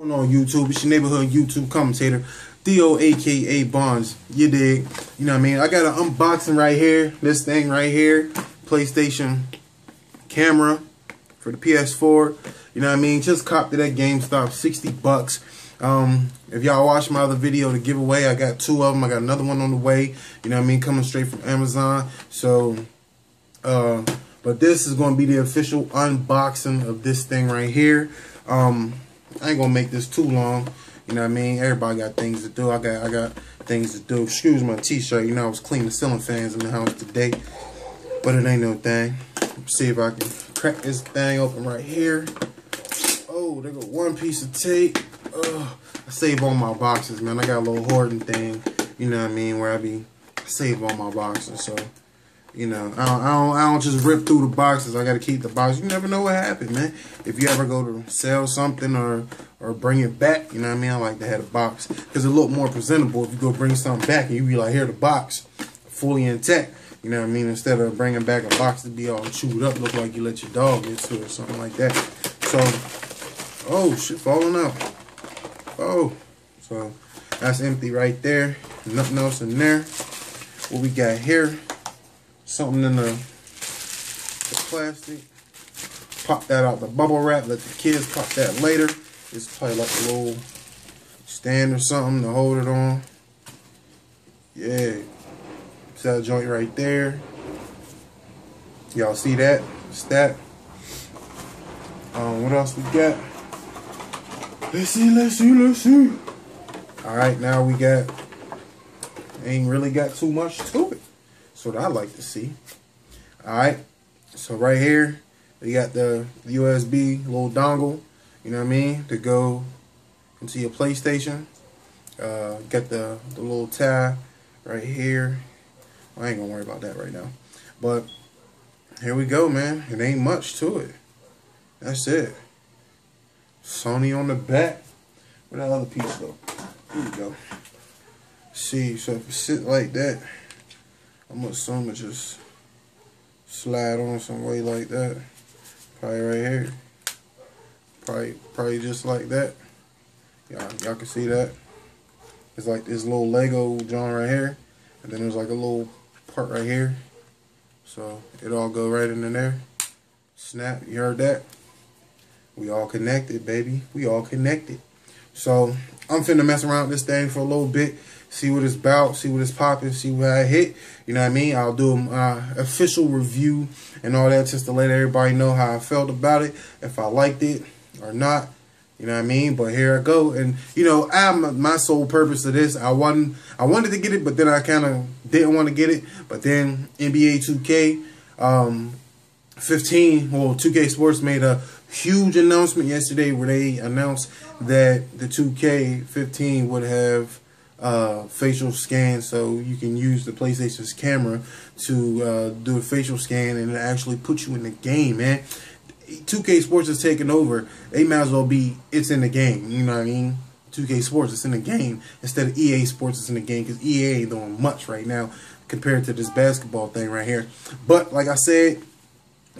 on YouTube. It's your neighborhood YouTube commentator, Theo, aka Bonds. You dig? You know what I mean? I got an unboxing right here. This thing right here, PlayStation camera for the PS4. You know what I mean? Just copped it at GameStop, 60 bucks. Um, if y'all watched my other video, the giveaway, I got two of them. I got another one on the way. You know what I mean? Coming straight from Amazon. So, uh, but this is going to be the official unboxing of this thing right here. Um, I ain't gonna make this too long. You know what I mean? Everybody got things to do. I got I got things to do. Excuse my t-shirt. You know I was cleaning ceiling fans in the house today. But it ain't no thing. Let's see if I can crack this thing open right here. Oh, they got one piece of tape. Ugh. I save all my boxes, man. I got a little hoarding thing. You know what I mean? Where I be save all my boxes. So you know, I don't, I don't, I don't just rip through the boxes. I got to keep the box. You never know what happened, man. If you ever go to sell something or or bring it back, you know what I mean? I like to have a box because it look more presentable if you go bring something back and you be like, here the box, fully intact. You know what I mean? Instead of bringing back a box to be all chewed up, look like you let your dog get to it or something like that. So, oh, shit falling out. Oh, so that's empty right there. Nothing else in there. What we got here? Something in the, the plastic. Pop that out the bubble wrap. Let the kids pop that later. It's probably like a little stand or something to hold it on. Yeah. See that joint right there. Y'all see that? It's that. Um, what else we got? Let's see, let's see, let's see. Alright, now we got ain't really got too much to it. What I like to see. Alright. So right here, we got the USB little dongle, you know what I mean, to go into your PlayStation. Uh, got the, the little tab right here. I ain't gonna worry about that right now. But here we go, man. It ain't much to it. That's it. Sony on the back. Where that other piece go? Here we go. See, so if it sit like that, I'm assuming just slide on some way like that. Probably right here. Probably probably just like that. Y'all y'all can see that. It's like this little Lego joint right here. And then there's like a little part right here. So it all go right in there. Snap, you heard that? We all connected, baby. We all connected. So I'm finna mess around with this thing for a little bit see what it's about, see what it's popping, see what I hit. You know what I mean? I'll do an uh, official review and all that just to let everybody know how I felt about it, if I liked it or not. You know what I mean? But here I go, and you know, I'm my sole purpose of this. I wanted, I wanted to get it, but then I kind of didn't want to get it. But then NBA 2K, um, 15, well, 2K Sports made a huge announcement yesterday where they announced that the 2K15 would have uh, facial scan so you can use the PlayStation's camera to uh, do a facial scan and actually put you in the game, man. 2K Sports is taking over. They might as well be, it's in the game, you know what I mean? 2K Sports, it's in the game instead of EA Sports, it's in the game because EA ain't doing much right now compared to this basketball thing right here. But like I said,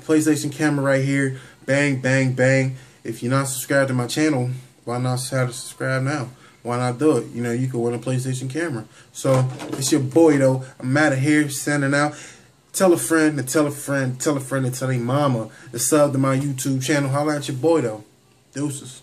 PlayStation camera right here, bang, bang, bang. If you're not subscribed to my channel, why not subscribe now? Why not do it? You know, you could win a PlayStation camera. So it's your boy though. I'm out of here, sending out. Tell a friend to tell a friend, tell a friend to tell a mama to sub to my YouTube channel. Holla at your boy though. Deuces.